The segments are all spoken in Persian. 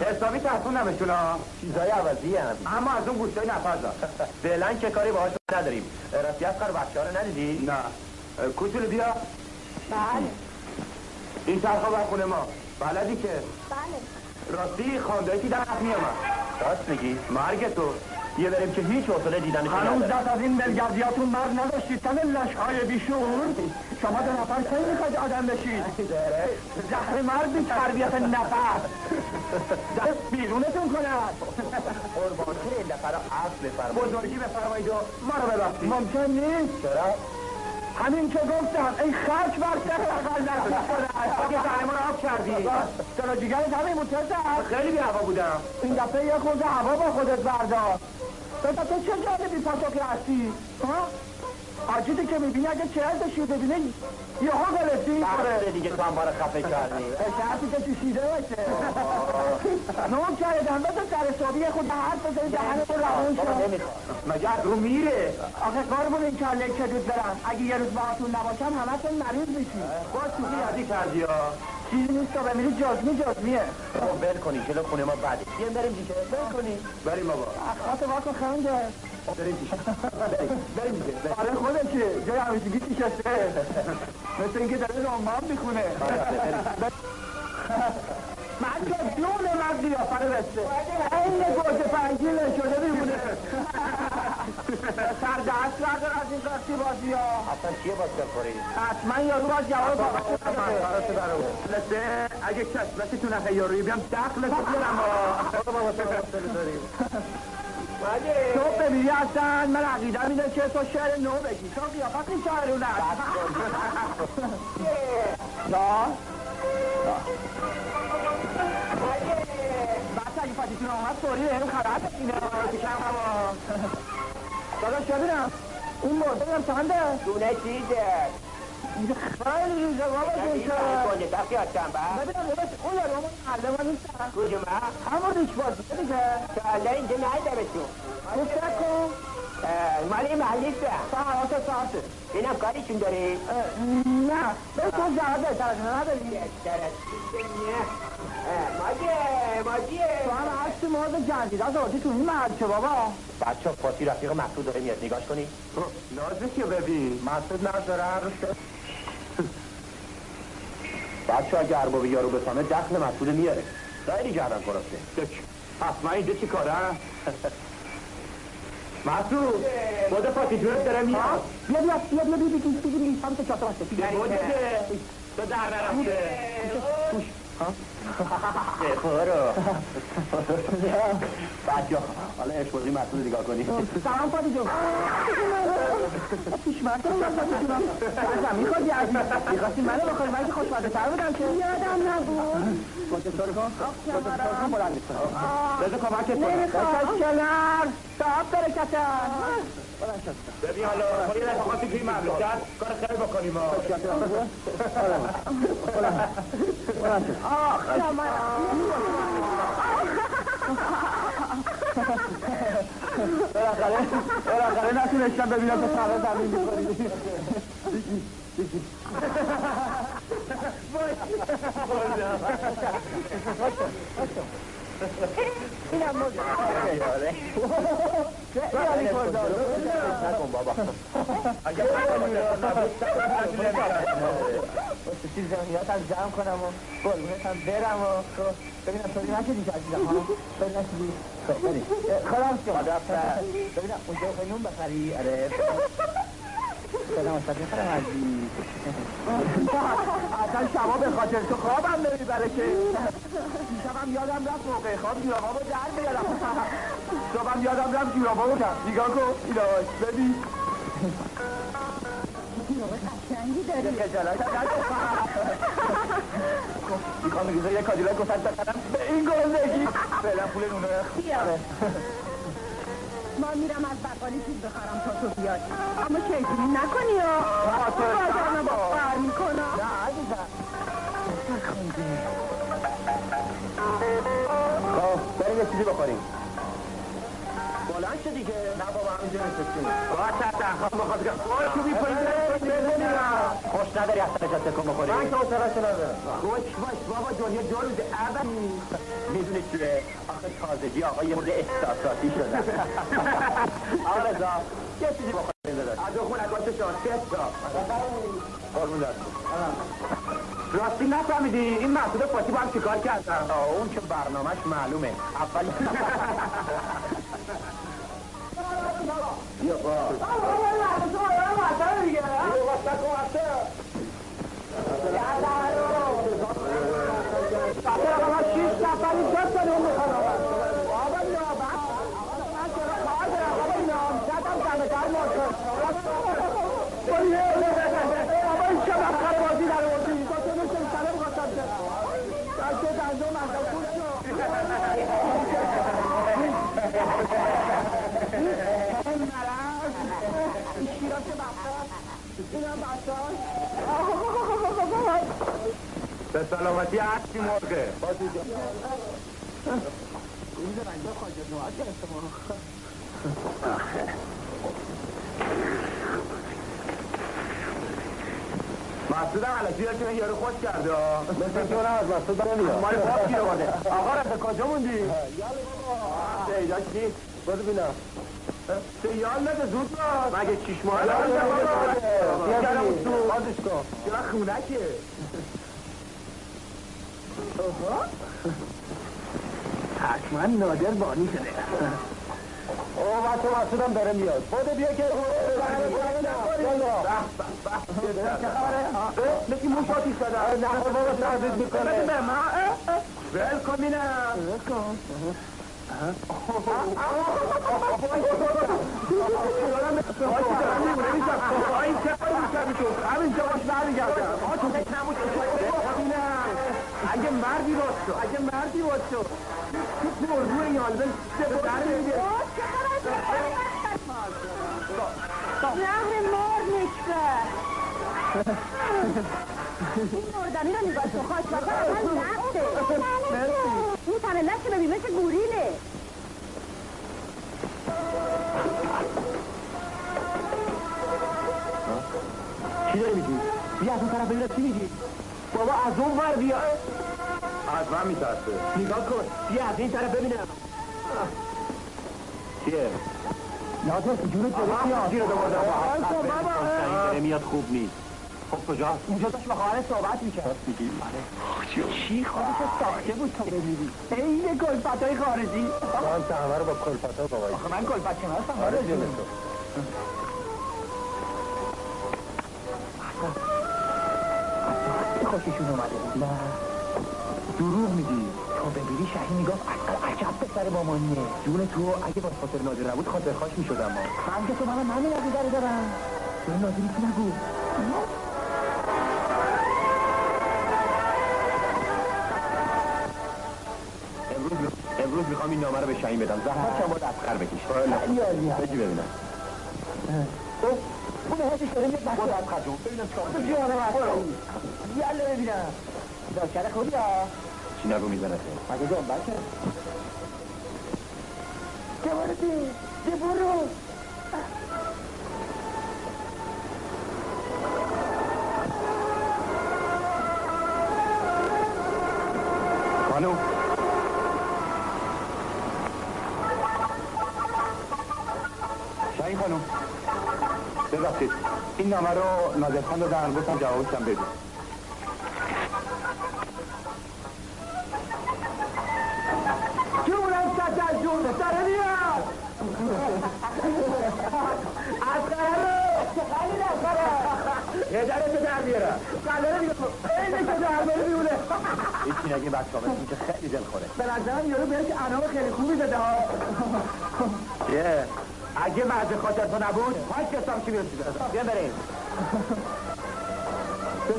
حسابی تحصونمشون ها چیزای عوضی هم اما از اون گوشتای نفرزا فعلا که کاری باهاش نداریم. راستی از کار بچه ها رو ندیدی؟ نه. کوچولو بیا. بله. این طرفا بر خونه ما. بلدی که؟ بله. راستی خاندایتی در حق میامد راست میگی؟ مرگ تو. یه بریم که هیچ حوصله دیدنش هنوز دست از این بلگردیاتون مرد نداشتید تن لشهای بیشور شما دو نفر کی می‌خواید آدم بشید زهر مرد بی تربیت نفر دست بیرونتون کند قربان این نفر عرض بفرمایید بزرگی بفرمایید و ما رو ببخشید ممکن نیست چرا؟ همین که گفتم ای خرک بر سر اقل اگه زهر ما رو آب کردی. چرا جیگرت همین بود خیلی بی هوا بودم. این دفعه یه خورده هوا با خودت بردار. تو تو چه جالبی پاتوقی هستی؟ ها؟ آجیدی که می‌بینی اگه چهل تا ببینه یه ها گرفتی می‌خوره بحث دیگه تو هم بار خفه کردی. به شرطی که چیشیده باشه. نون کردم بذار سر صبحی خود حرف بزنی دهنتون روون بابا شد مگه رو میره؟ آخه قربون این کله کدود برم اگه یه روز باهاتون نباشم همتون مریض میشی. باز شوخی یادی کردی ها؟ چیزی نیست تا بمیری جزمی جزمیه. بابا ول کنی جلو خونه ما بده بیایم بریم دیگه. ول کنی. بریم بابا. اخوات واکن خنده. بریم بریم. آره خودشه جای همیشگی نشسته مثل اینکه داره رمان می‌خونه که جون من قیافه رو بسته این گوجه پنجیل شده میمونه سر دست نداره از این قصی بازی ها اصلا چیه باز کنی؟ حتما یارو باز جواب خلاصه اگه کسبتی تو نخه یاروی بیام دخل تو بیارم ها تو تو ببینی هستن من عقیدم اینه که تو شعر نو بگی تو قیافت این شعرونه یا بس اگه پاتیتون آمد فوری بهم خبر بدینه پیشم هوا داداش ببینم. این مرده بگم چنده؟ دونه چیزه. خیلی روزا بابا چرا کنه دفتی ببینم بابا اون یارو اون کجا همون ریش باز دیگه چاله اینجا نایدمشون گفتن کن مالی محلی است ساعت ساعت اینم کاریشون داری؟ نه به تو جهاز درد نداری درد نه ماجی ماجی. عکس مورد جنگیده از آتی تو این محل چه بابا. بچه ها فاتی رفیق محسود داره میاد. نگاش کنی. نازش که ببین. محسود نداره. هر بچه اگه ارباب یارو بفهمه دخل محسود میاره. خیلی گردن کنسته حتما اینجا چی کاره؟ مسعود بوده پاتی جونت داره میاد. بیا بیا بیا بیا بیا بیا بیا بیا بیا بیا. نرفته. برو. بچه حالا اشبازی محسود نگاه کنی. سلام پاتی جون. پیش مرد رو نمی‌دونم ازم می‌خواد یه عزیز می‌خواستی منو بخوری من که خوشمزه تر بودم که. یادم نبود. کنترل کن کنترل کن بلند بذار کمکت کنم. بکش کنار. صاحب برکتن ببین حالا ما یه دفعه خواستیم توی مملکت کار خیلی بکنیم Era Karen, era Karen açılışta da bile tasarruf edin. Boy. Boy. Boy. می‌کنی اینم مرد خیلی کردار نکن بابا اگه هم جمع کنم و قربونت هم برم و خب ببینم تو نشدی که عزیزم ها تو نشدی خب خودم شما ببینم اونجا نون بخری آره سلام استاد می‌خورم عزیز اصلا شما به خاطر تو خوابم نمی‌بره که. دیشبم یادم رفت موقع خواب جورابامو در بیارم. صبحم یادم رفت جورابامو کم نگاه کن. ایناش ببین. قشنگی داری خجالت می‌خوام بگیزه یه کادیلک و صد بخرم به این گرزگی فعلا پول نونه. ما میرم از بقالی چیز بخرم تا تو بیای اما شیطونی نکنی یا بازارمو با بر می‌کنم نه عزیزم. خب بریم یه چیزی بخوریم. بلند شد دیگه. نه بابا همینجا نشستیم باید تحت اخوام بخواد که تو خوش نداری اصلا نشسته کن بخوری من که حوصله‌شو ندارم. خوش باش بابا دنیا دو روز ابد می‌دونی چیه؟ آخه تازگی آقا یه مورد احساساتی شده. آقا رضا یه چیزی بخوریم داداش؟ از اون خونکات شما سه تا قربون دارم. راستی نفهمیدی؟ این محصول فاتی با هم چیکار کردن؟ اون که برنامهش معلومه. اول بیا با. به سلامتی هستی مرغه مسعود هم علکی داشت این یارو خوش کرده مثل که اونم از مسعود نمیاد. مال پاک گیر آورده آقا رفت کجا موندی؟ پیدا کی؟ برو بینم سیال نده زود باش مگه چیش ماه بیا بیا بینیم. تو بازش کن. چرا حتما نادر بانی شده او بچه مسعودم داره میاد خود بیا که مثل موش آتیش دادن نه بابا تردید می‌کنه بده من ول کن بینم می‌کردی تو همین جا باش برمیگردم اگه مردی باش تو اگه مردی باش تو. تو موضوع این آلبن سه در میده زهر مار نکبر این مردنی رو نگاه تو خواهش بکن اصلا نفته این تنه لشه ببین مثل گوریله. چی داری میگی؟ بیا از اون طرف ببینم چی میگی؟ بابا از اون ور بیا. از من میترسه. نگاه کن. بیا از این طرف ببینم. چیه؟ ناظر جون جلو میاد گیر دوباره این داره میاد خوب نیست. خب کجا؟ اونجا داشت با خواهر صحبت می‌کرد. میگی؟ چی؟ خودش ساخته بود تو ببینی عین گلفت های خارجی من همه رو با کلفت ها بابایی آخه من گلفت شناسم آره جون تو. خوششون اومده نه. دروغ میگی. تو ببینی شهی می‌گفت اصلا عجب پسر مامانیه. جون تو اگه با خاطر نادر نبود خاطر خواش می‌شدم ما. من که تو منم همین عقیده رو دارم. تو نادری که نگو. امروز امروز می‌خوام این نامه رو به شهین بدم. زحمت شما دستخر بکش بگی ببینم. اون هشش داره خود بچه از خجون ببینم چیکار یالا ببینم داشتر خوبی ها چی نگو می‌زنه مگه جان بچه. که بردی ده برو. خانم شاهین خانم ببخشید. این نامه رو نادر خان دادن گفتم جوابش هم بدید. انام خیلی خوبی داده ها. یه. اگه مرد خاطر تو نبود پاک کسام چی بیرسی بیا بریم.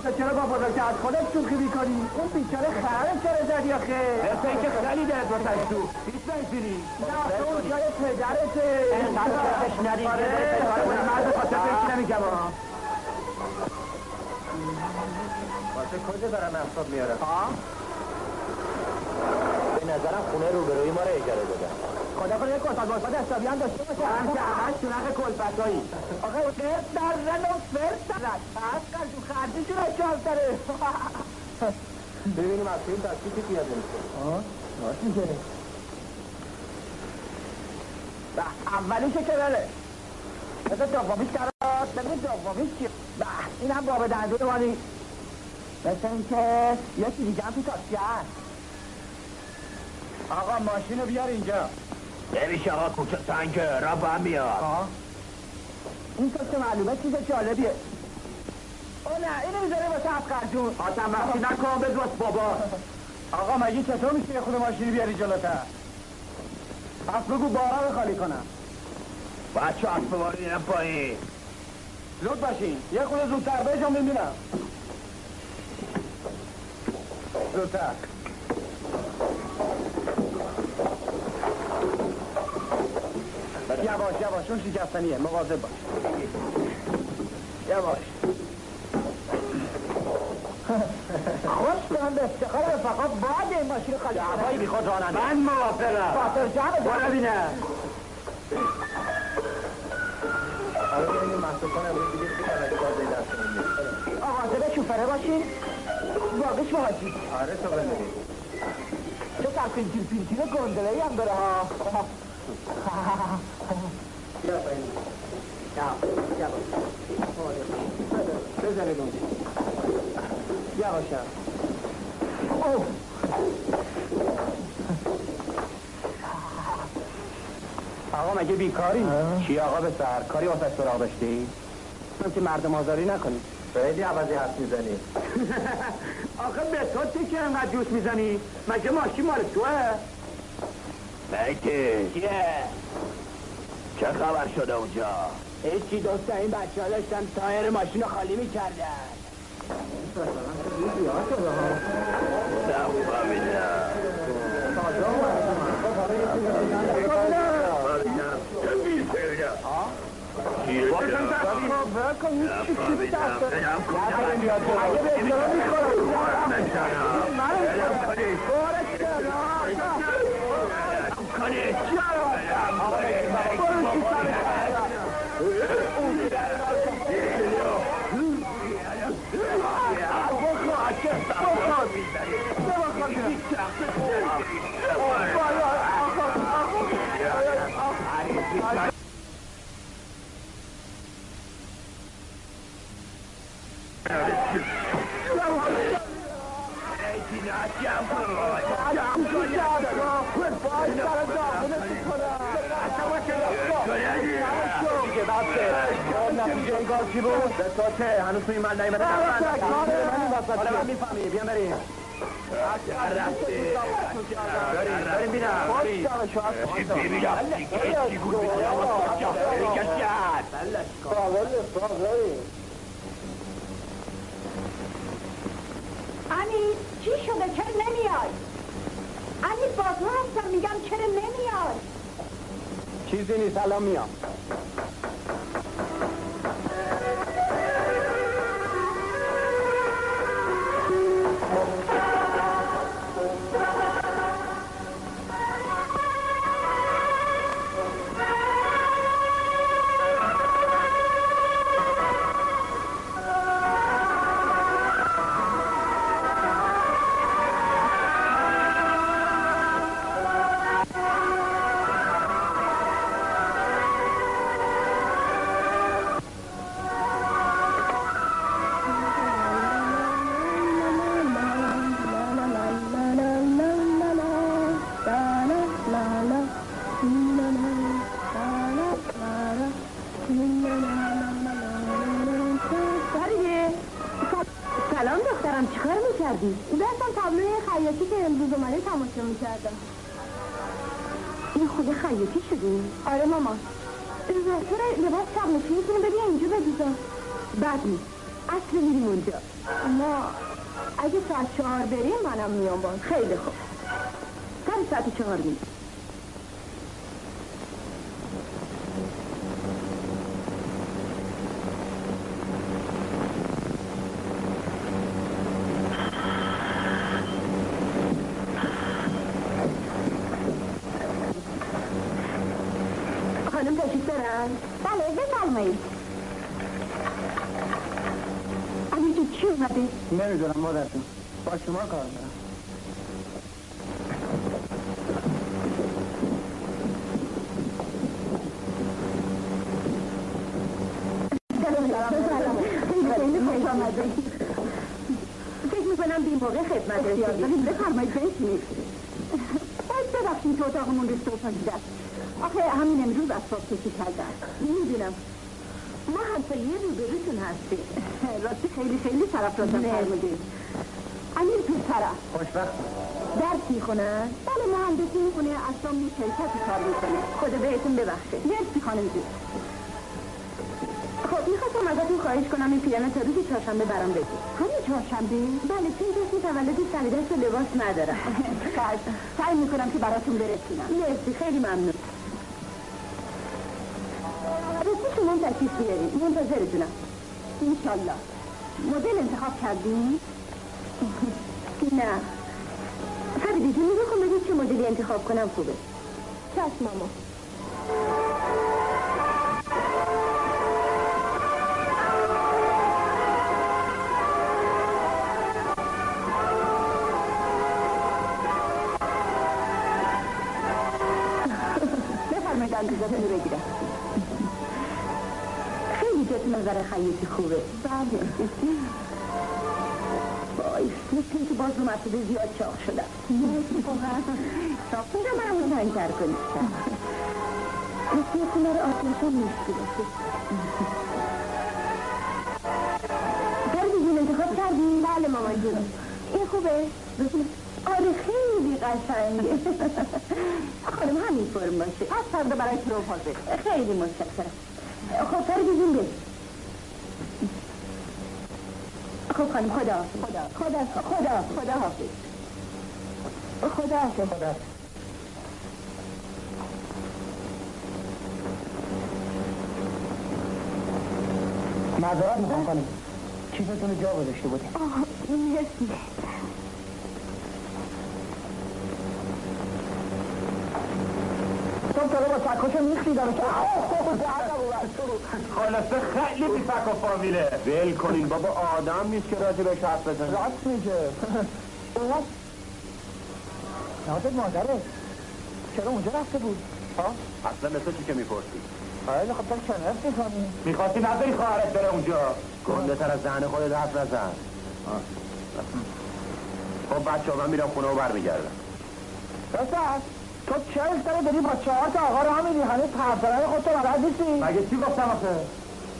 تو چرا با بزرگ از خودت شوخی می‌کنی؟ اون بیچاره خرم چرا زدی آخه؟ مثل اینکه خیلی دلت واسش تو هیچ نمی‌دونی نه تو جای پدرته. اینقدر کارش ندید. آره. آره، مرد خاطر تو هیچی نمیگم واسه کجا دارم احساب میارم؟ ها؟ نظرم خونه روبروی ما رو اجاره دادن خدا کنه کلفت باشد حسابی هم داشته باشه هم که همش شنق کلفتایی آقا فرد در رن و فرد در رن پس کردو خرجشون رو چهار داره ببینیم از این دستی که پیاده میشه. راست میگه. به اولیشه که بله مثل دومیش کرات ببین دومیش چیه. به این هم باب دندون مالی. مثل این که یه چیزی دیگه هم تو تاکسی هست. آقا ماشین رو بیار اینجا نمیشه آقا کوچه سنگه را با هم میاد. این که معلومه چیز جالبیه او نه اینو می‌ذاره واسه افقر جون آتم وقتی نکن بدوست بابا آقا مگه چطور میشه یه خود ماشینی بیاری جلوتر پس بگو بارا رو خالی کنم بچه اسب باری اینم پایین زود باشین یه خود زودتر بجام ببینم زودتر یواش یواش اون شکستنیه مواظب باش. یواش. خوش کنم به افتخار فقط باید این ماشین خالی کنم هوایی بیخود راننده. من موافقم. خاطر جمع برو توجه دست آقازه به شوفره باشین. واقعش واجی آره تو بنداری چه سر پینتین پینتین گندله هم داره ها؟ بزنید اونجا اوه آقا مگه بیکاری؟ چی آقا به سر کاری واسه سراغ داشتی؟ من که مردم آزاری نکنی خیلی عوضی حرف می‌زنی آخه به تو چه که انقدر جوش می‌زنی؟ مگه ماشین مال توه؟ میتی چیه؟ چه خبر شده اونجا؟ هیچی دوستا این بچه ها داشتن تایر ماشین رو خالی می‌کردن. بودم فهمیدم نتیجه این کار چی بود؟ به تو چه؟ هنوز تو این من نیمده حالا من می‌فهمی بیا بریم. بریم بریم بینم امیر چی شده؟ چرا نمیای؟ امیر بازو هستم. میگم چرا نمیای؟ چیزی نیست. الان میام. خیلی خوب. سر ساعت چهار میریم خانم تشریف دارن؟ بله بفرمایید. علی جون چی اومده؟ نمی‌دونم مادرتون با شما کار فکر می‌کنم بی موقع خدمت رسیدید بفرمایید بشینید. باید ببخشید که اتاقمون ریخته و پاشیده است. آخه همین امروز اسباب کشی کرده است. می‌دونم. ما همسایه روبروتون هستیم. راستی خیلی خیلی طرف راسم فرمودید. امیر پسرم خوشبخت. درس می‌خونن؟ بله مهندسی می‌خونه اصلا یه شرکتی کار می‌کنه. خدا بهتون ببخشه. مرسی خانم جون. خواهش کنم این پیانو تا روز چهارشنبه برام بدید. همین چهارشنبه؟ بله چون جسم تولد سریدش و لباس ندارم. سعی می‌کنم که براتون برسونم. مرسی خیلی ممنون. راستی شما تشریف بیارید منتظرتونم. انشالله. مدل انتخاب کردین؟ نه. فریده جون میگه خب بگید چه مدلی انتخاب کنم خوبه. چشم ماما بله وای مثل اینکه باز رو مرتبه زیاد چاق شدم چاق شدم برامون تنگتر کنید مثل یه خونه رو آتیش هم نیستی باشه بردی انتخاب کردی؟ بله مامان جون این خوبه؟ آره خیلی قشنگه خانم همین فرم باشه از فردا برای پروپازه خیلی متشکرم خب جون بریم خب خانم خدا. خدا خدا خدا خدا حافظ. خدا حافظ. خدا. معذرت می‌خوام خانم. چیزتون جا گذاشته بودیم. آه مرسی. تو با داره که خلاصه خیلی بی فک و فامیله. ول کنین بابا آدم نیست که راجع بهش حرف بزنه. راست میگه. راست نادر مادره. چرا اونجا رفته بود؟ ها اصلا تو چی که می‌پرسی؟ خیلی خب تو کنرس می‌کنی می‌خواستی نذاری خواهرت بره اونجا. گنده تر از زن خودت حرف نزن. خب بچه ها من میرم خونه و برمیگردم. پسر تو چه داره داری با چهار تا آقا راه میری هنوز زدن خودتو بلد نیستی؟ مگه چی گفتم آخه؟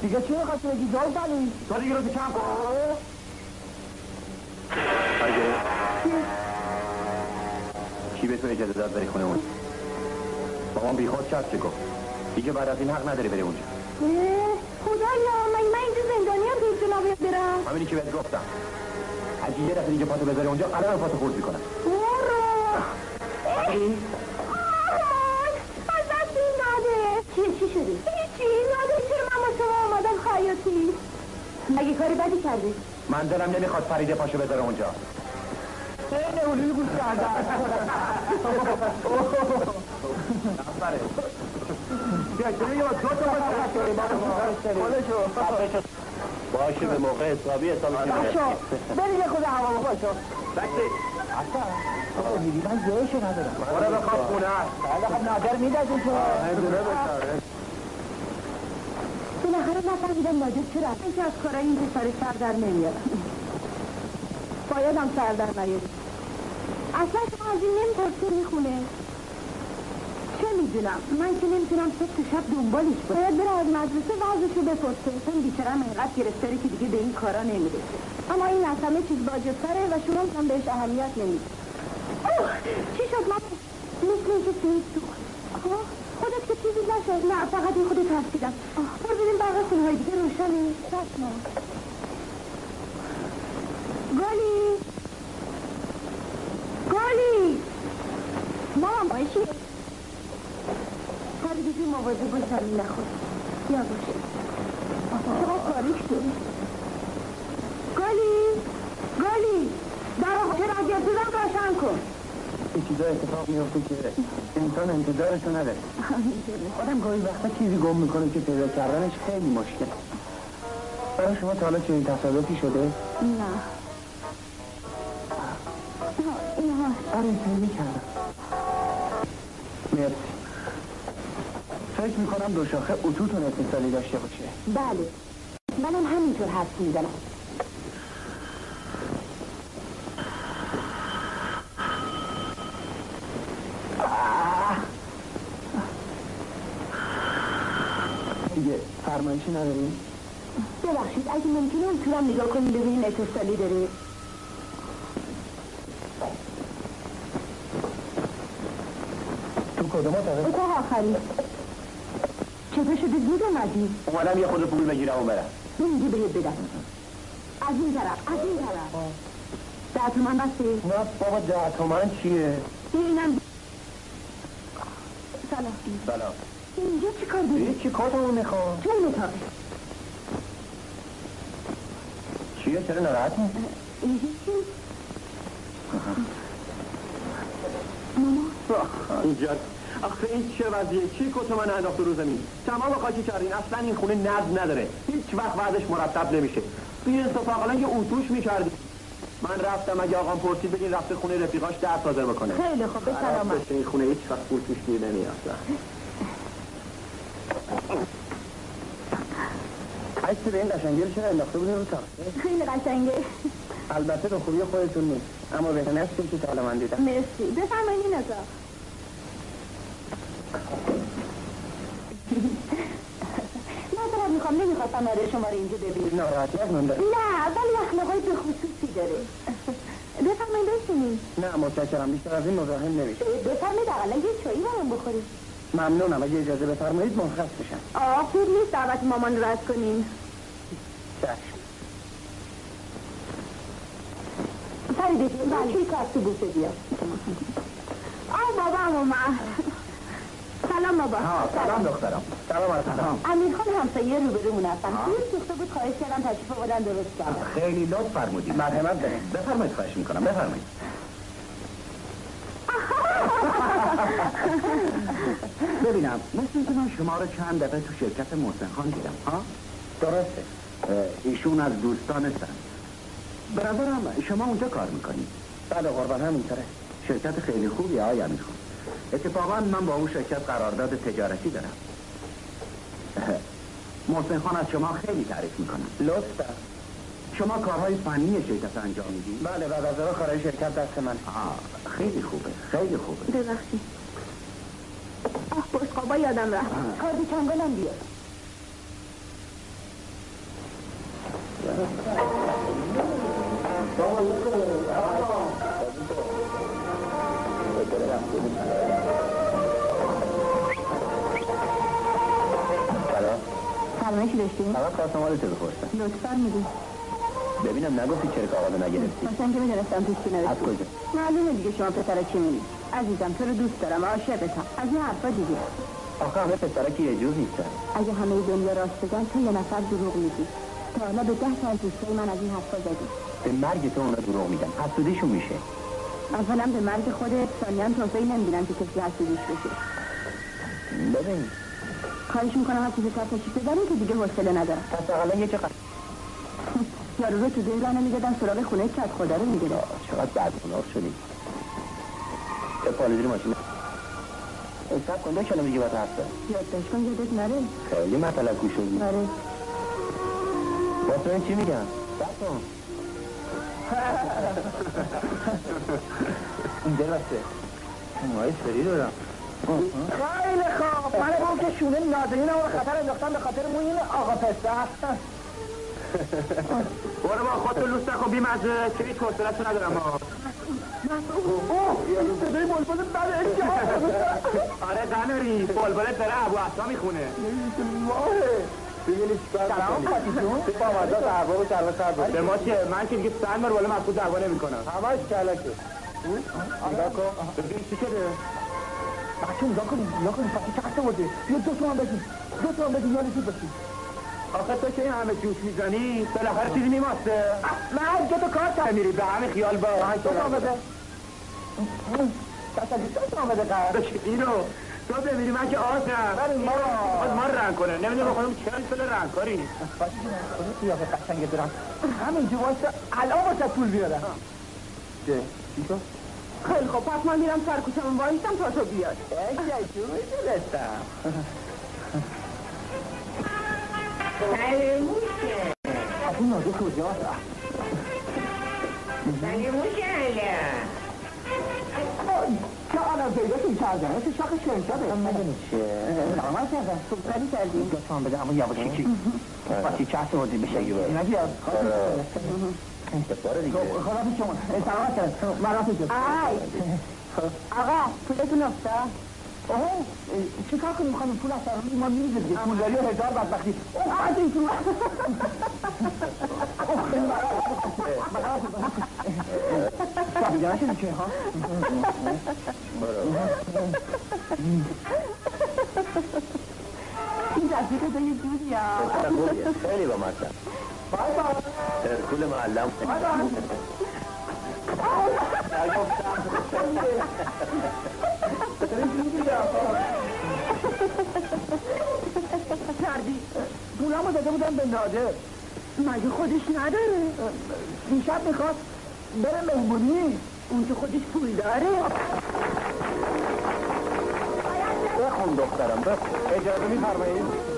دیگه چی می‌خواستی بگی؟ جای زنی تو دیگه روزی کم کن. اگه کی به تو اجازه داد بری خونه اون؟ بابام بیخود کرد چه گفت. دیگه بعد از این حق نداری بری اونجا. خدایا من من اینجا زندانی هم که جناب برم همینی که بهت گفتم. اگه یه دفعه دیگه پاتو بذاری اونجا قرار پاتو خورد می‌کنم. برو این آمان از دست این چی چی شده؟ هیچی ناده چرا من با شما آمدم خیاطی. مگه کاری بدی کردی؟ من دلم نمی‌خواد فریده پاشو بذاره اونجا. این اولوی گوش دو تا باشه به موقع حسابی حسابی یه خود هوا باشو بچه آقا میری من جایشو ندارم برو بخواب خونه بله خب نادر میدازی تو بالاخره نفهمیدم ناجد چرا اینکه از کارای این پسر سر در نمیارم باید هم سر در اصلا شما از این نمی‌پرسی می‌خونه چه می‌دونم من که نمی‌تونم صبح شب دنبالش باید باید بره از مدرسه وضعشو بپرسه. چون بیچارم اینقدر گرفتاره که دیگه به این کارا نمی‌رسه. اما این از همه چیز واجبتره و شما هم بهش اهمیت نمی‌دید. اوه! چی شد؟ من مثل اینکه آه، خودت که چیزی نشد. نه فقط این خودت ترسیدم برو ببین برق خونه های دیگه. روشنه. چشم گالی گالی مامان دیگه مواظب باش زمین نخور باشه. چقدر تاریک شد گالی گالی در چرا گردیدم روشن کن. وقتی چیزا اتفاق میفته که انسان انتظارشو نداره. آدم گاهی وقتا چیزی گم می‌کنه که پیدا کردنش خیلی مشکل. برای شما تا حالا چنین تصادفی شده؟ نه. اینها آره خیلی کردم مرسی. فکر می‌کنم دو شاخه اتوتون اتصالی داشته باشه. بله. منم همینطور حرف می‌زنم. دیگه فرمایشی نداریم؟ ببخشید اگه ممکنه اتورم نگاه کنیم ببینیم اتصالی داره. تو کدوم اتاقه؟ اتاق آخری. چطور شده زود اومدی؟ اومدم یه خود پول بگیرم و برم اینجا بهت بدم از این طرف از این طرف ده تومن بسته نه بابا ده تومن چیه؟ اینم سلام سلام اینجا چی کار داری؟ چی کارتمو می‌خوام؟ تو اون اتاقه چیه چرا ناراحت نیست؟ اینجا چی؟ آخه این چه وضعیه؟ چی کت من انداخت رو زمین؟ تمام خاکی کردین. اصلا این خونه نظم نداره. هیچ وقت وضعش مرتب نمیشه. بی انصاف اقلا یه اتوش می‌کردی من رفتم اگه آقام پرسید بگین رفته خونه رفیقاش در تازه بکنه. خیلی خوب به سلامت این خونه هیچ وقت پول توش گیر نمیاد عکس به این قشنگی رو چرا انداخته بودین رو تاخته؟ خیلی قشنگه. البته به خوبی خودتون نیست. اما بهتر است که تا حالا من دیدم. مرسی. بفرمایید این اتاق معذرت می‌خوام نمی‌خواستم آره شما رو اینجا ببینید ناراحتی از من داره نه ولی اخلاقای به خصوصی داره. بفرمایید بشینید. نه متشکرم. بیشتر از این مزاحم نمیشه بفرمایید اقلا یه چایی برام بخورید. ممنونم. اگه اجازه بفرمایید مرخص بشم. آه خوب نیست. دعوت مامان رو رد کنیم چشم فریده جون توی کار تو بوسه بیا آه بابا اومد سلام بابا. ها سلام دخترم. سلام علیکم امیر خان همسایه روبرومون هستن. توی سوخته بود خواهش کردم تشریف آوردن درست کردم خیلی لطف فرمودید. مرحمت داریم بفرمایید خواهش می‌کنم. بفرمایید. ببینم مثل اینکه من شما رو چند دفعه تو شرکت محسن خان دیدم. ها درسته. ایشون از دوستانستن به نظرم شما اونجا کار می‌کنید. بله قربان همینطوره. شرکت خیلی خوبی آقای امیر خان. اتفاقا من با اون شرکت قرارداد تجارتی دارم. محسن خان از شما خیلی تعریف می‌کنم. لطفا. شما کارهای فنی شرکت انجام می‌دید؟ بله بعد از ظهر کارهای شرکت دست من. آه خیلی خوبه خیلی خوبه. ببخشید. آه بشقابا یادم رفت. کارد چنگالم بیا سلام فرمایشی داشتیم؟ فقط خواستم حالت رو بپرسم؟ لطفا میدی ببینم نگفتی چرا کاغذ نگرفتی. مثلا که می‌دونستم توش چی از کجا؟ معلومه دیگه شما پسر چی میدی عزیزم تو رو دوست دارم عاشقتم. از این حرفا دیگه. آخه همه پسرا که یه جور نیستن. اگه همه دنیا راست بگن تو یه نفر دروغ میگی. تا حالا به ده تا از دوستای من از این حرفا زدی. به مرگ تو اونا دروغ میگن. حسودیشون میشه. اولا به مرگ خودت ثانیا توفیقی نمی‌بینم که کسی حسودیش بشه. ببین خواهش می‌کنم هر چیز کار تشریف ببریم که دیگه حوصله ندارم. پس اقلا یه چقدر؟ یارو رو تو ذهن راه نمی‌دادم سراغ خونه کت خدا رو می‌گیره چقدر بدگناه شدی. به پالیدری ماشین. سب کن دو کلمه دیگه باید حرف زد. یادداشت کن یادت نره. خیلی مطلب گوش شدی آره. واسه این چی میگم؟ سب کن اینجا بسته موهای سری دارم. خیلی خوب. من اون که شونه نازنین رو خطر انداختم به خاطر موی این آقا پسر. برو با خودتو لوس نکن بی مزه. که هیچ حوصله‌شو ندارم ها صدای بلبل اینجا آره قناری. بلبلت داره ابو عطا می‌خونه. ماهه ببینی چیکار سلام می‌کنی؟ خاطی جون. تو با مزد ارباب و سرباز سر به ما من که دیگه سن بار بالا مفقود دعوا نمی‌کنم. همش کلکه. نگاه کن. ببین چی شده. بچه نگاه کنیم نگاه کنیم فقط چقدر بوده یه دو تومن بدیم دو تومن بدیم یعنی چی باشیم آخه تو که این همه جوش می‌زنی بالاخره چیزی میماسته نه اینجا تو کار کرد میری به همه خیال با دو تومن بده دوست آمده قرار اینو تو ببینی من که بله، ما خود ما رنگ کنه نمی‌دونم خودم چه سال رنگ کاری باشی خودم قیافه قشنگ دارم همینجا واسه الان واسه پول بیارم ده چی؟ خیلی خب پس من میرم سر کوچم وایستم تا تو بیاد ای جو می‌دونستم از این نازه کجاست چه آدم پیداشون کردن مثل شاخ شنشده می‌دونی چیه نامه کردن خوب کاری کردیم لطفا بده اما یواش کی باسی چه اصلا بودی بشه نگی از باره دیگه خدا پیش شما سلامت کرد مرافی شد آی آقا پولتون افتاد اوه چه کار کنیم؟ خانم پول سرمون ما میریزه دیگه پولداری هزار بدبختی اوه از این پول شد چه ها این دستی تو یه جوری ها خیلی با مثلا هرکول معلم کردی پولامو داده بودم به نادر مگه خودش نداره؟ دیشب می‌خواست بره مهمونی. اون که خودش پول داره. بخون دخترم بخون. اجازه میفرمایید؟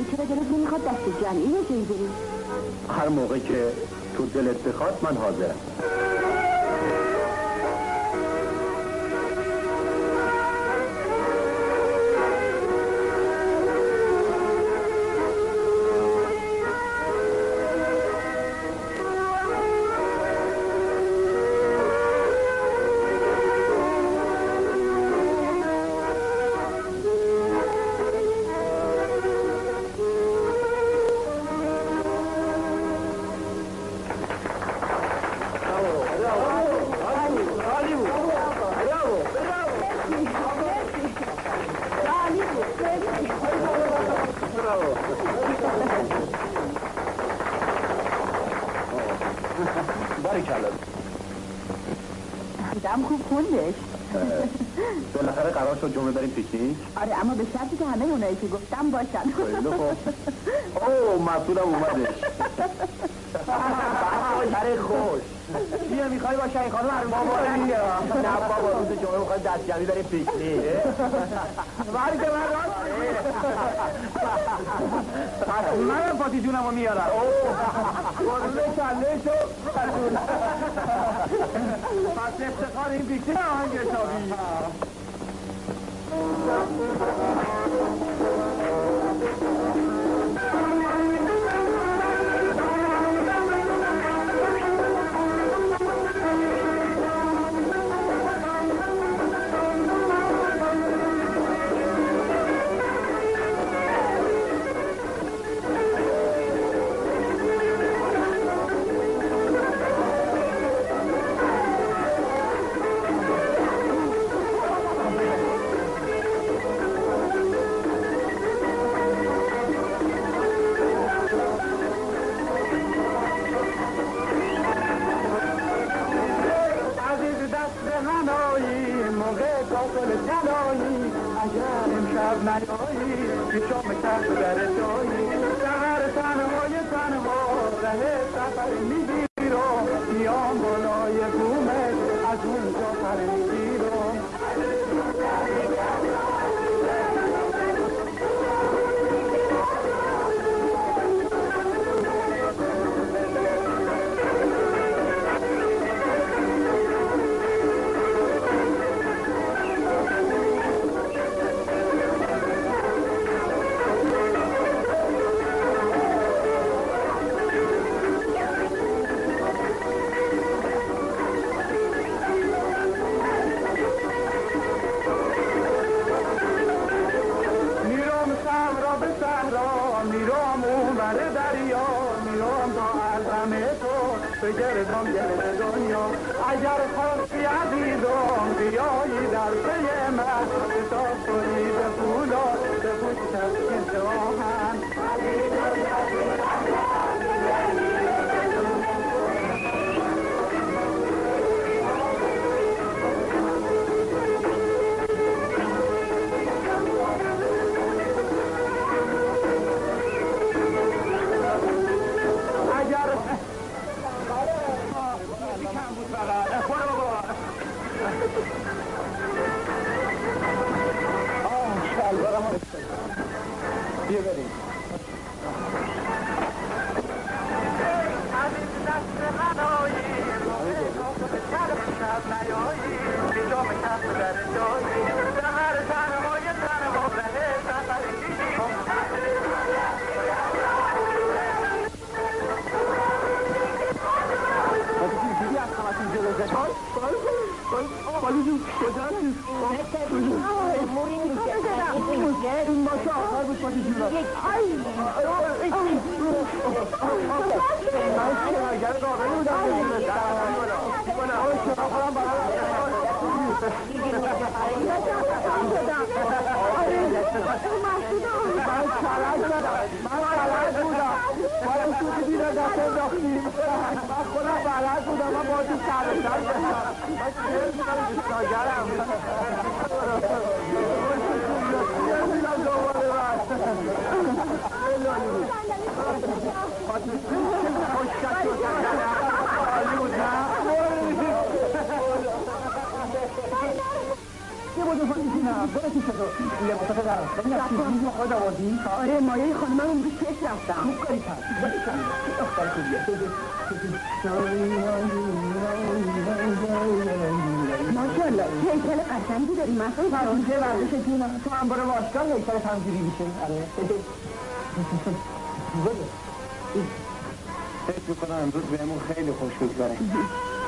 نداری چرا دلت نمی‌خواد دست جمعی بری هر موقع که تو دلت بخواد من حاضرم. قربون کله شو پس افتخار این پیکنیک آهنگ اگر امشب نیایی که شام کف در سایی سهر تنهای تنها ره سفر می‌بینی. کنم من کلک بودم من کلک بودم باید تو دیدی رو دست انداختی من خودم بلد بودم من با تو سر سر من چه بودم دوستاگرم نمیدم دوباره خوشکش بود عالی بود نه یه بود فاندیسی نه برو چی شد لباسات درم ببینم چیزی رو خود آوردی آره مایه خانمم امروز پیش رفتم خوب کاری کرد دختر خوبیه ماشاءالله چه هیکل قشنگی داری مثلا فرانسه ورزش جونم تو هم برو باشگاه هیکل تمجیری میشه آره فکر می‌کنم امروز بهمون خیلی خوش بگذره.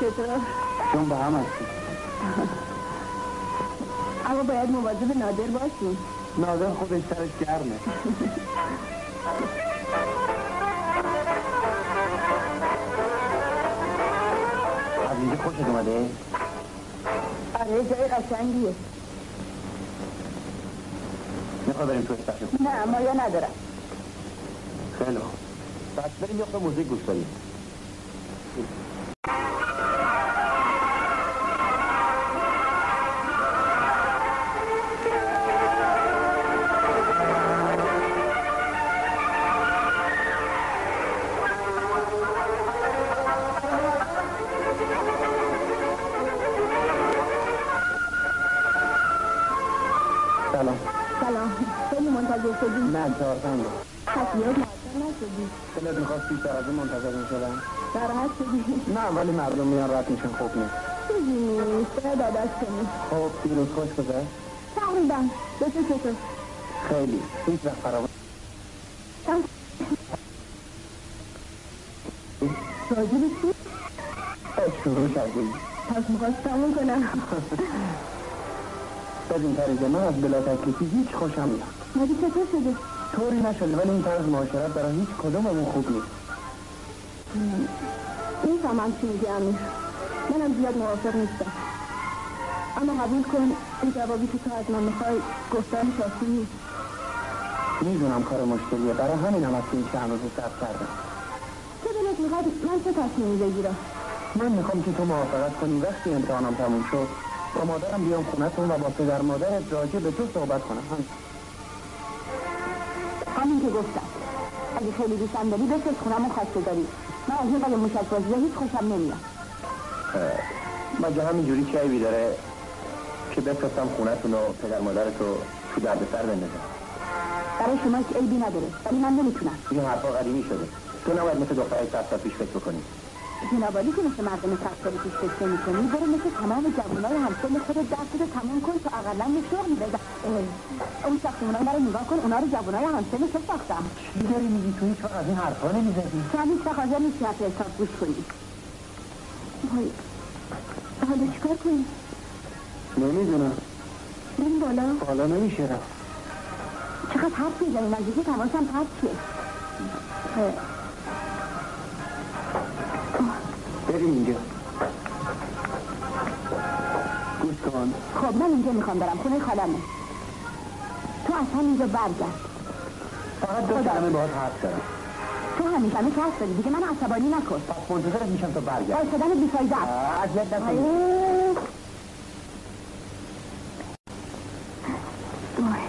چطور؟ چون با هم هستیم. اما باید مواظب نادر باشیم نادر خودش سرش گرمه. از اینجا خوشت اومده؟ آره جای قشنگیه. می‌خوای بریم تو استخیل نه مایه ندارم. خیلی خوب. پس بریم یه موزیک گوش کنیم. میشن خوب نیست عادت کنی خب دیروز خوش گذشت. تقریبا به چطور؟ خیلی. هیچ وقت فراموش راجب چی؟ شروع کردیم. پس می‌خواست تموم کنم. بدین طریقه من از بلا تکلیفی هیچ خوشم میاد مگه چطور شده؟ طوری نشده ولی این طرز معاشرت برای هیچ کدوممون خوب نیست. می‌فهمم چی میگی امیر؟ منم زیاد موافق نیستم. اما قبول کن این جوابی که تو از من می‌خوای گفتن کافی نیست. می‌دونم کار مشکلیه. برای همینم از این چند روز صبر کردم. تو دلت می‌خواد من چه تصمیمی بگیرم؟ من می‌خوام که تو موافقت کنی. وقتی امتحانم تموم شد با مادرم بیام خونتون و با پدر مادرت راجع به تو صحبت کنم. هم همین که گفتم. اگه خیلی دوستم داری بفرست خونم خواسته داری من از این موشک بازی هیچ خوشم نمیاد. مگه همینجوری چه عیبی داره که بفرستم خونتون و پدر مادرتو تو دردسر بندازم. برای شما هیچ عیبی نداره ولی من نمی‌تونم. این حرفا قدیمی شده. تو نباید مثل دخترهای سال پیش فکر بکنی. جنابالی که مثل مردم سال پیش فکر می‌کنی برو مثل تمام جوانای همسن خودت دست رو تموم کن تا اقلا یه شغلی بزن اون ساختمونا رو نگاه کن اونا رو جوانای همسن تو ساختم. چی داری میگی تو هیچ از این حرفا نمی‌زدی؟ تو هیچ حاضر نیستی حرف حساب گوش کنی. وای حالا چیکار کنی نمی‌دونم. بریم بالا. حالا نمیشه رفت. چقدر حرف می‌زنی نزدیک تماشم پرد چیه. بریم اینجا. گوش کن خب من اینجا می‌خوام برم. خونه خالمه. تو اصلا اینجا برگرد. فقط دو کلمه باهات حرف دارم تو همیشه همه کس داری دیگه من عصبانی نکن پس منتظرت میشم تا برگرد باید شدن بیفایده است آه، اذیت نکن آیه. وای.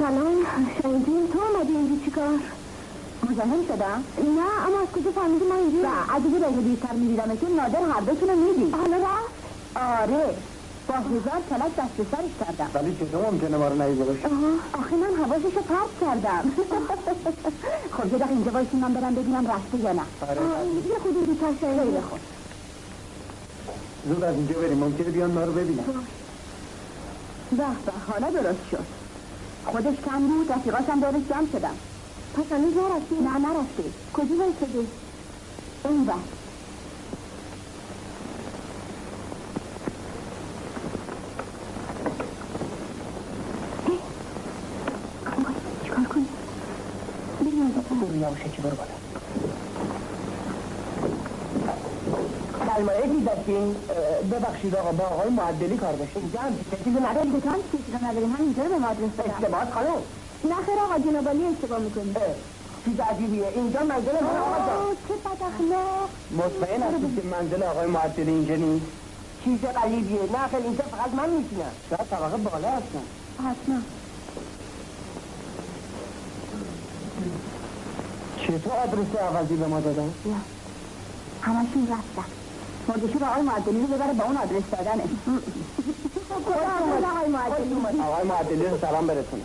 سلام شنیدین تو آمدی اینجا چیکار؟ مزاحم شدم؟ نه اما از کجا فهمیدی من اینجا؟ نه اگه یه دقیقه دیرتر می‌دیدم که نادر هر دوتون رو میدی حالا رفت؟ آره. با هزار کلک دست سرش کردم. ولی چطور ممکنه ما رو ندیده باشه آها. آخه من حواسش رو پرت کردم. خب یه دقیقه اینجا وایسی من برم ببینم رفته یا نه. آره. آه، یه خود زودتر شاید خیلی خوب. زود از اینجا بریم. ممکنه بیان ما رو ببینن. به به حالا درست شد. خودش کم بود رفیقاش هم دارش جمع شدم پس هنوز نرفتی؟ نه نرفتی. کجا وایسادی؟ اون بر چیکار کنی؟ بریم از برو یواشه که برو بالا سلمایه داشتین ببخشید آقا با آقای معدلی کار داشتیم جمع چیزی نداری تو هم چیزی نداری من اینجا به مادرس دادم اشتباهات خانم. نه خیر آقا جنابالی اشتباه می‌کنی. چیز عجیبیه. اینجا منزل من آقا جان. چه بد اخلاق مطمئن هستی که منزل آقای معدلی اینجا نیست؟ چیز غریبیه. نه خیلی اینجا فقط من می‌تونم شاید طبقه بالا هستن حتما. چطور آدرس عوضی به ما دادن؟ بیا همشون رفتن. مردشو به آقای معدلی رو ببره با اون آدرس دادنه. آقای معدلی آقای معدلی رو سلام برسونم.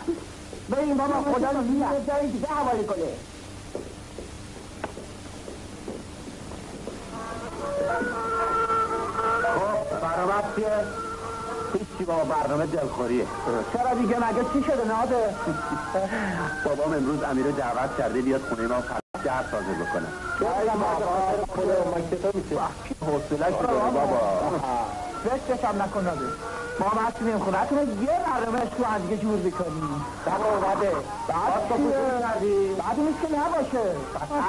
بریم بابا خدا رو یه جایی دیگه حوالی کنه. خب چیه؟ هیچی بابا برنامه دلخوریه. چرا دیگه؟ مگه چی شده ناده؟ بابام امروز امیر رو دعوت کرده بیاد خونه ما در سازه بکنه. فکرش هم نکن ما خونه. رو یه برنامه تو هم دیگه جور بکنیم بابا بده بعد کردی؟ بعد نیست که نباشه.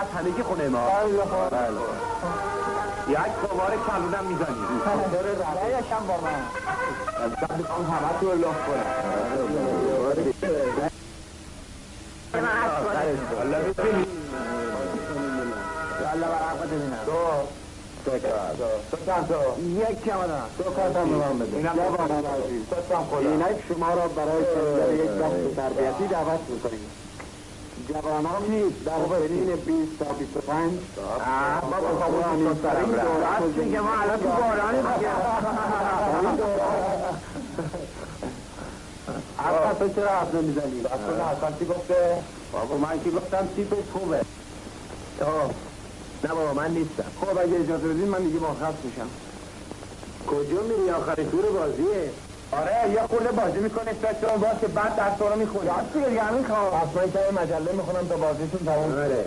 از همه خونه ما. بله یک قمار کلونم می‌زنی داره رایش هم با من. از می‌خوام همه تو الله کنم. شما را برای شنیدن یک دست تربیتی دعوت می‌کنیم جوانانی در سنین 20 تا 25 بابا دیگه حرف تو چرا حرف نمی‌زنی؟ اصلا حسن چی گفته؟ بابا من که گفتم تیپش خوبه نه بابا من نیستم. خب اگه اجازه بدین من دیگه مرخص میشم کجا میری آخر تور بازیه؟ آره یا خورده بازی می‌کنه فکر باز که بعد درس رو می‌خونی راست دیگه دیگه همین کار. اصلا این مجله می‌خونم تا بازیتون تمام آره.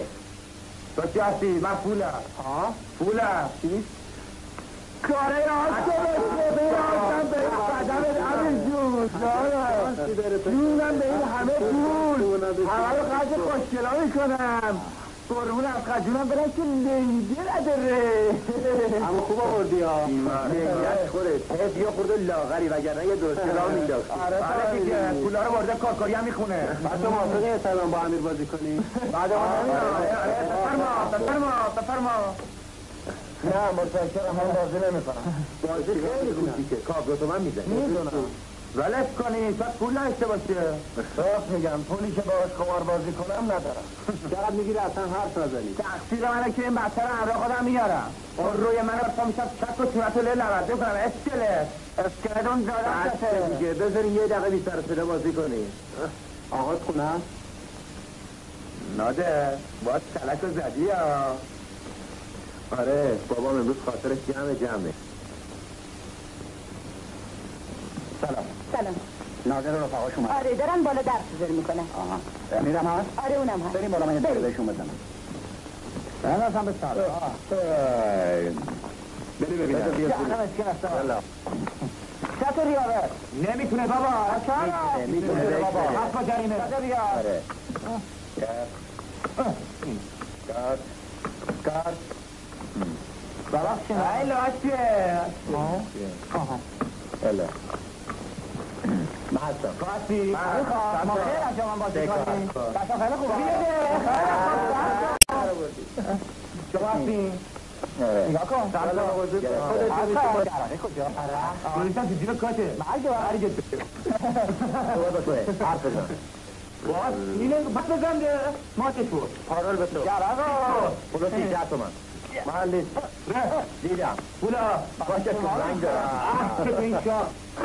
تو چی هستی؟ من پولم. ها؟ پولم. چی؟ کاره راست به راستم به قدم امیر جون. جونم به این همه پول. همه رو خرج خوشگلا می‌کنم قربون از خجونم برم که لیده نداره. اما خوب آوردی ها. لیدهش خوره حیف یا خورده لاغری وگرنه یه دوسته را میداخت آره دیگه پولا رو وارد کارکاری هم می‌خونه. بعد تو موافقی سلام با امیر بازی کنی. بعد ما بفرما بفرما بفرما. نه متشکرم. من بازی نمی‌کنم. بازی خیلی کوچیکه کابلو تو من می‌زنی می‌دونم. ولش کنی تا پول نشته باشه. راست میگم پولی که باش قمار بازی کنم ندارم. چقدر می‌گیری اصلا حرف نزنی. تقصیر منه که این بچه رو همراه خودم میارم. اون روی من رو میشم چک و صورت لیل نورده کنم اسکلت. اسکلت اون زادم دیگه بذارین یه دقیقه بی سر و صدا بازی کنی آقا خونه؟ ناده باید کلک رو زدی یا آره بابام امروز خاطرش جمع جمعه. سلام. سلام. ناظر رفقاش اومد آره دارن بالا درس زر می‌کنن آها. میرم هست آره اونم هست. بریم بالا من یه. دقیقه بهشون بزنم. من اصلا به سر بری ببینم. چطور ریاضت نمی‌تونه بابا. چرا؟ می‌تونه. بابا. با جریمه چطور ریاضت کار. کار. ببخشید. ای لاشه بله. من هستم خواستی ما خیلی از شما بازی کنیم. بچه خیلی خوبه شما هستی نگاه کن. خودت درانه کجا؟ آریزن تو جیب کاته مرگ تو. توه حرف بزن. باز اینه بس بزن ده ماتش بود. پارول به تو پولو سیزده تومن من لیست دیدم. بولا باشه تو رنگ دارم که این شا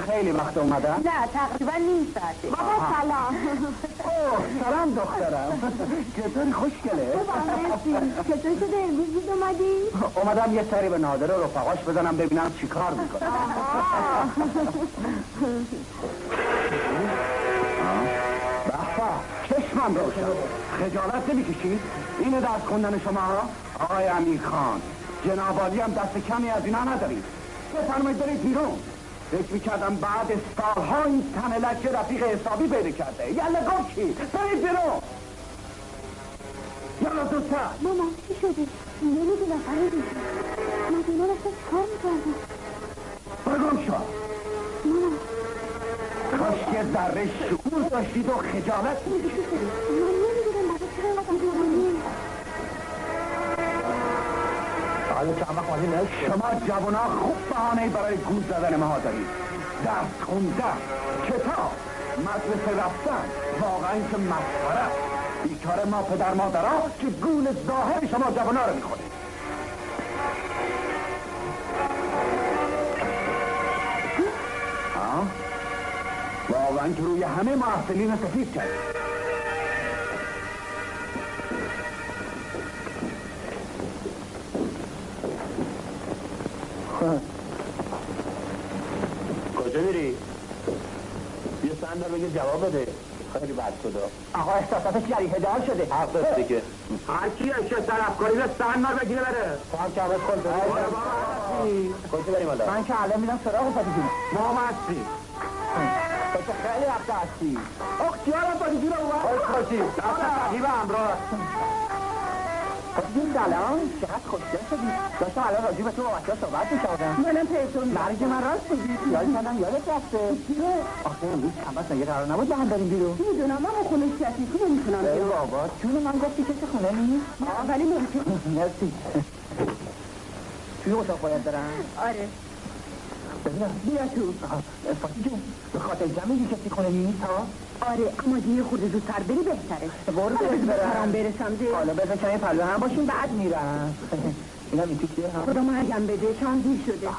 خیلی وقت اومدم. نه تقریبا نیم ساعته. بابا سلام. سلام دخترم. چطوری؟ خوشگله؟ چطور شده؟ امروز زود اومدی؟ اومدم یه سری به نادر و رفقاش بزنم ببینم چی کار می‌کنه. چشمم روشن. خجالت نمی‌کشید اینه درس خوندن شما آقای امیر خان جنابالی هم دست کمی از اینا ندارید. بفرمایید برید بیرون. فکر می‌کردم بعد سالها این تنلک رفیق حسابی پیدا کرده. یلا گم کی برید بیرون. یلا دوستر ماما چی شده؟ نمی‌دونم فریدی مدینه رفتن چکار می‌کردن؟ برگم شو ماما. کاش که ذره شعور داشتید و خجالت؟ حالا چند وقت شما جوانا خوب بهانه برای گول زدن ما دارید درس خوندن کتاب مدرسه رفتن واقعا که مسخره. بیچاره ما پدر مادرها که گول ظاهر شما جوانا رو می‌خورید ها؟ واقعا که روی همه محصلین سفید کرد. کجا میری؟ یه سند بگه جواب بده. خیلی بد شده آقا احساساتش جریه دار شده. حق داشت دیگه. هر کی اشیا طرفکاری به سنار بگیره بره. تو هم که عوض کن. کجا بریم حالا؟ من که الان میرم سراغ فاتی جون ما هستی تو که خیلی وقت هستی. اختیار فاتی جون اومد خوش باشی. دست تقیب همراه فاتی جون سلام. چقدر خوشگل شدی. داشتم الان راجع به تو با بچه صحبت می‌کردم. منم پرسون مرگ من راست بودی خیال کردم یادت رفته. آخه امروز وقت مگه قرار نبود با هم بریم بیرون. می‌دونم اما خونه کسی نمی‌تونم ای بیام. بابا جون من گفتی کسی خونه نیست؟ ولی ممکن مرسی. توی اتاق باید برم. آره. بیا تو فاتی جون به خاطر جمعی کسی خونه نیست ها آره اما دیگه خود زودتر بری بهتره برو برم. برسم ده حالا بذار کمی پلو هم باشیم بعد میرم این تو کیه ها خدا بده چند دیر شده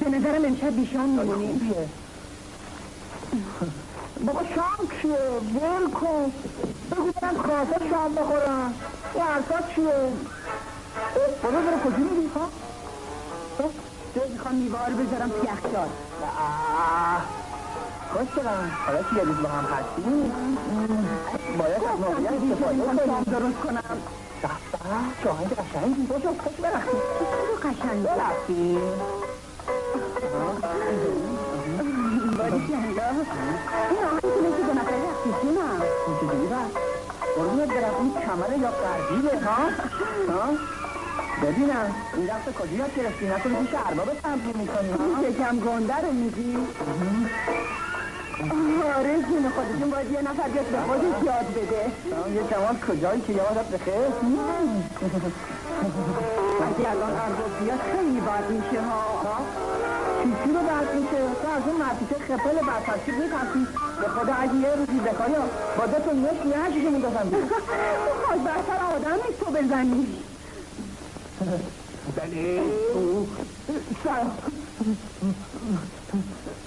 به نظرم امشب بیشان میمونیم بابا شام چیه ول کن بگو برم کاسه شام بخورم این حرفا چیه بابا برو ها جز می‌خوام میوار بذارم تو یخچال. خوش دارم حالا که یه روز با هم هستیم باید از موقعیت استفاده شام درست کنم. به به شاهنگ قشنگی. باشو خوش برخی. چرا قشنگ برخی. باری کلا این آهنگ که دو نفره رفتیشونم چجوری بست قربونت برم. این کمره یا قردیله ها؟ ها؟ ببینم. این دفعه کجا یاد گرفتی؟ نکنه پیش ارباب تمرین می‌کنی یکم گنده رو میگی؟ آره جون خودشون باید یه نفر بیاد به خودش یاد بده. یه کمال کجایی که یادت بخیر؟ وقتی الان ارباب بیاد خیلی بد میشه ها. چی رو بد میشه؟ تو از اون مرتیچه خپل برفرشی میترسی به خدا اگه یه روزی بکاری با دو تا نش هشیشو میدازم بیرون. خواهد برتر آدم نیست تو بزنی. بله سلام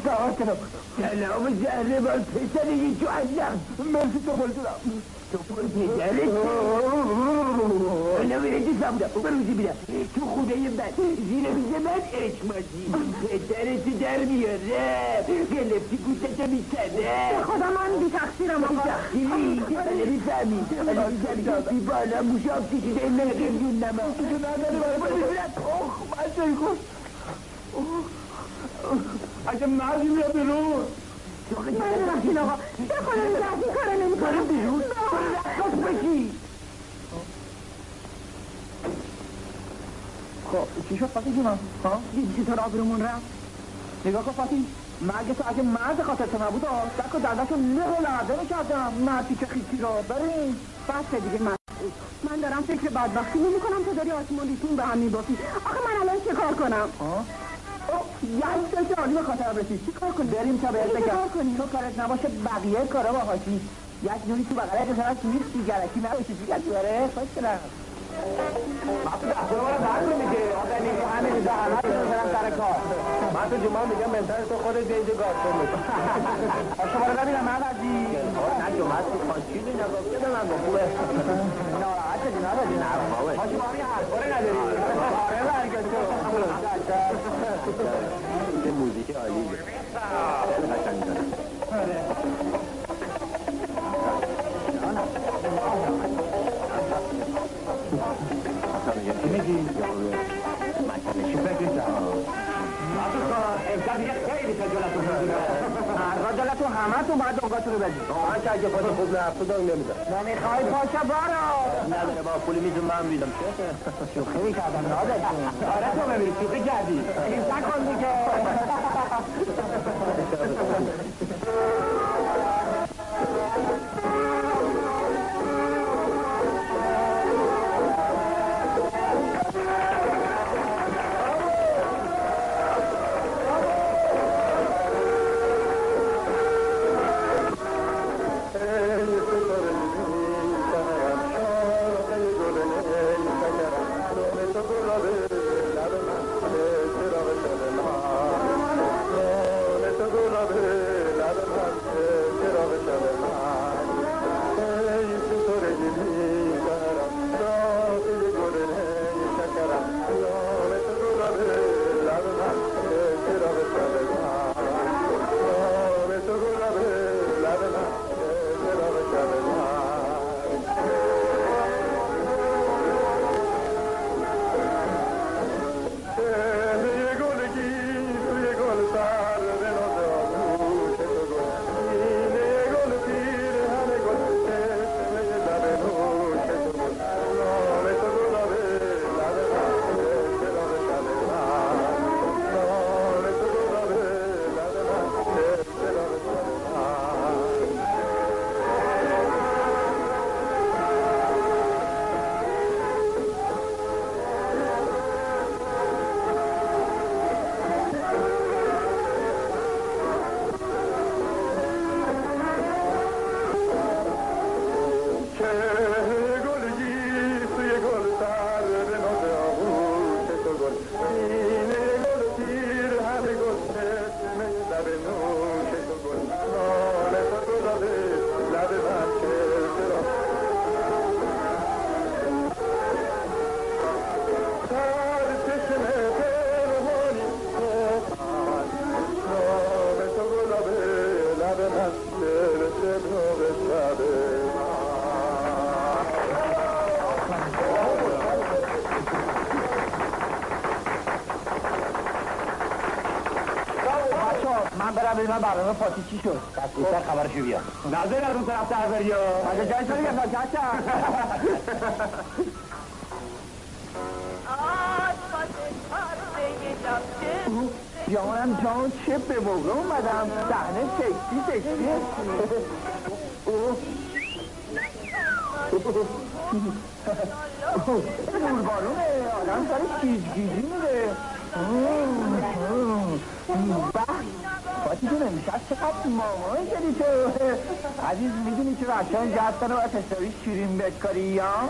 سلام کنم سلام زهره بار پسری تو عزم مرسی تو بلدونم تو پر پدرت حالا میره تو خونه من زیر میز من اچمازی پدرتو در میاره. گلفتی گوشتو می‌کنه خدا من بی تقصیرم آقا. تخیری حالا می‌فهمی. می‌فهمی. بی بالا موشاب کشیده این نما. نداری برای برای اوه من چه کن اگه مردی میاد بیرون. من رفتین آقا به خدا نگهد این کارو نمی کنم بیرون. رقص بشی خب چی شد فاتی جونم؟ ها؟ دیدی چطور آبرومون رفت؟ نگاه کن فاتی مرگ تو اگه مرد خاطر تو نبود دک و دردشو نه و لرزه می‌کردم. مردی که خیلی را بریم. بس دیگه من من دارم فکر بدبختی نمی کنم تو داری آسمون به هم میبافی آخه من الان چه کار کنم؟ یعنی چه عالی به خاطرم رسید؟ چی کار کنی بریم تا بهت بگم؟ تو کارت نباشه بقیه کارا با هاشی یک نونی تو بغلت تو نیست سیگرکی نباشه سیگرکی بره خوش کنم من تو دستور رو درد میگه. همین اینجا همه رو سر کار. من تو جمعه میگم بهتر تو خودت بیدی گارتون میگم شما رو نبینم من عزیز. نه جمعه تو خانچیزی نگاه کده من با خوبه ناراحت شدی ما رو بدید من که اگه خود خوب نه تو دنگ نمیدم نمی‌خوای پاشا بارو نداره با پولی میزون من بیدم شوخی می‌کردم نادرتون آره تو ببین شوخی کردی. این کن دیگه. برنامه پاتی چی شد؟ پس بیشتر خبرشو بیار. نظر از اون طرف در بریا مگه جای شدی گفتم چچا جانم جان چه به موقع اومدم؟ صحنه سکسی سکسی نور بارونه آدم سر گیجگیجی میره فاتی جون امشب چقدر مامان شدی تو عزیز می‌دونی که بچه ها جهت کنه باید حسابی شیرین بکاری یا؟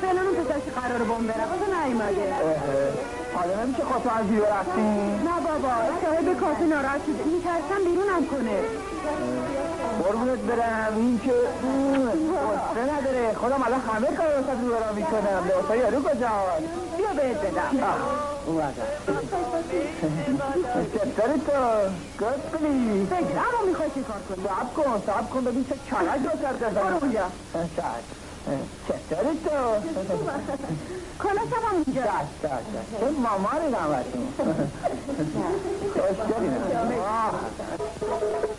فعلا اون پسرش قرار بوم بره؟ خدا نیومده. حالا نمیشه خودتو از بیرون رفتیم نه بابا صاحب کافی ناراحت شده میترسم بیرونم کنه. قربونت برم. این که قصه نداره. خودم الان همه کار واسه رو برام می‌کنم. لباسای یارو کجاست بیا بهت بدم. اومدم چطوری تو؟ گفتی فکر اما می‌خوای چی کار کنی؟ سب کن سب کن ببین چه کلک رو کرده برو اونجا چطوری تو؟ کلاسم هم اونجا. دست دست دست. چه مامانی نمتون خوشگلی صورت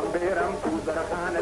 عم بيرم فوز رخان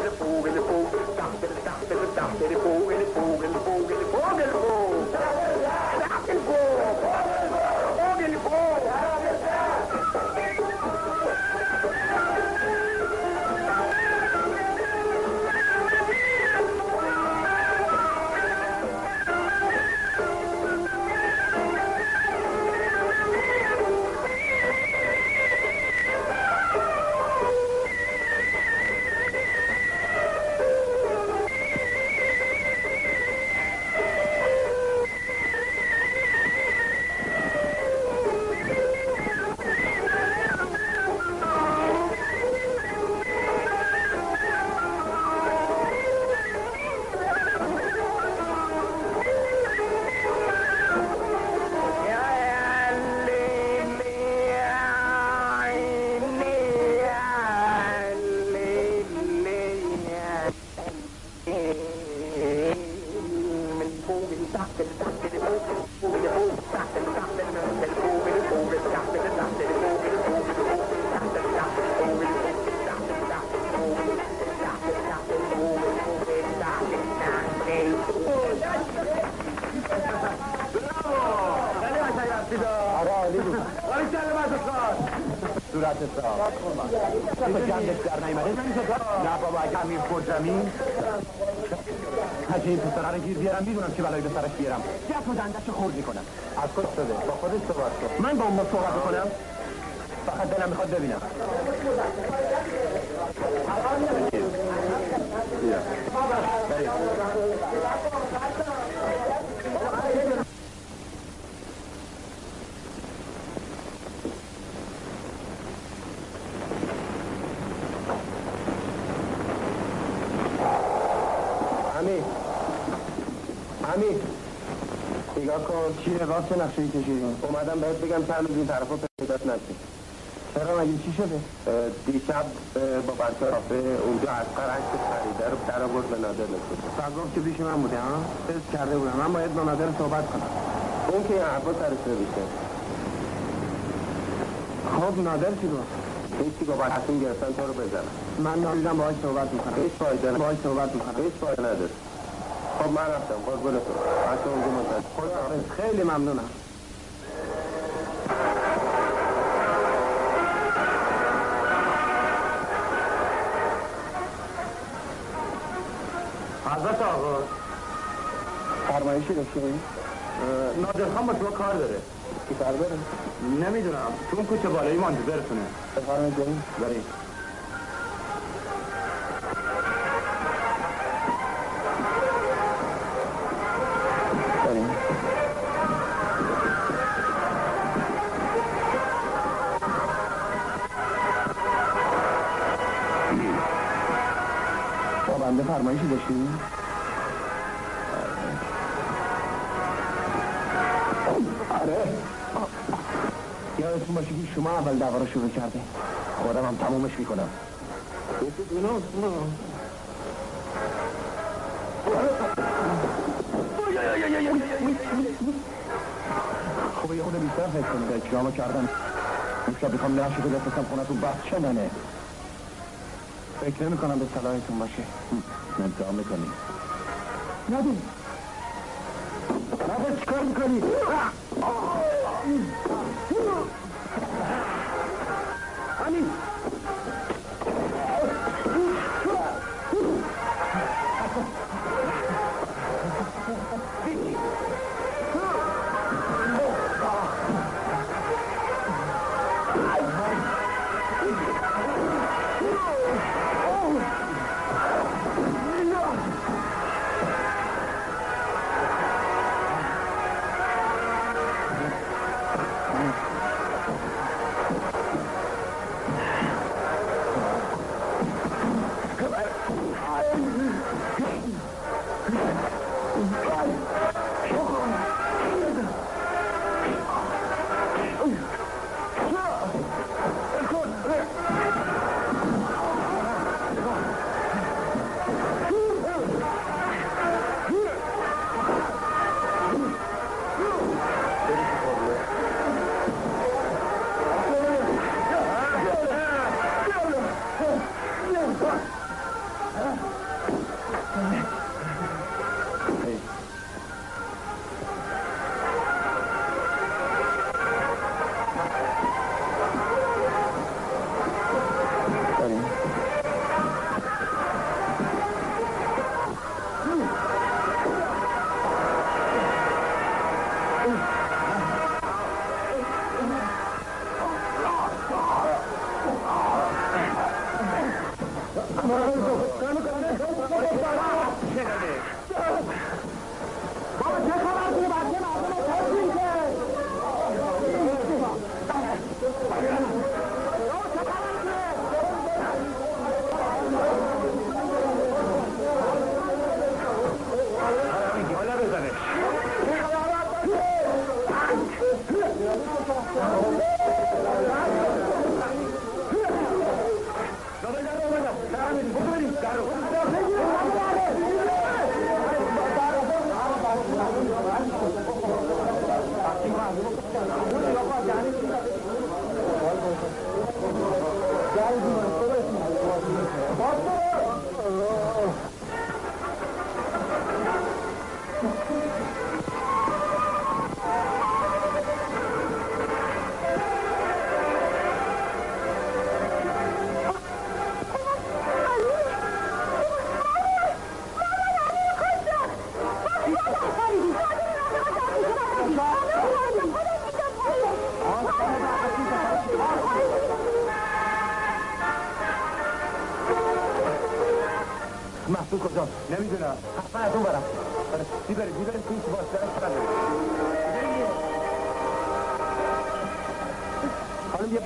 چیه؟ واسه نقشه کشیدی. اومدم بهت بگم چند روز این طرفا پیدات نشد چرا؟ مگه چی شده؟ دیشب با بچه رافه اونجا از عکس خریده رو در آورد به نادر نشد گفت که پیش من بوده ها؟ تست کرده بودم. من باید با نادر صحبت کنم. اون که این حرفا سرش خب نادر چی گفت؟ هیچی گفت حسین گرفتن تو رو بزنم. من نامیدم باهاش صحبت می‌کنم. هیچ فایده باهاش صحبت می‌کنم. هیچ فایده نداره. خب من رفتم. قربون تو حتی اونجا منتظر خدا خیلی ممنونم. حضرت آقا. فرمایشی داشته بایی؟ نادر خان با تو کار داره. کی کار داره؟ نمی‌دونم. تو اون کوچه بالایی مانده. برسونه. بفرمایید بریم. بریم. شروع کرده. خودم هم تمومش می‌کنم خب یه خود بیشتر فکر کنید. اکرامو کردم امشب بخوام نشه که بفرستم تو بچه منه. فکر نمی کنم به صلاحتون باشه. امتحان می‌کنی. ندیم نبا چیکار می‌کنی؟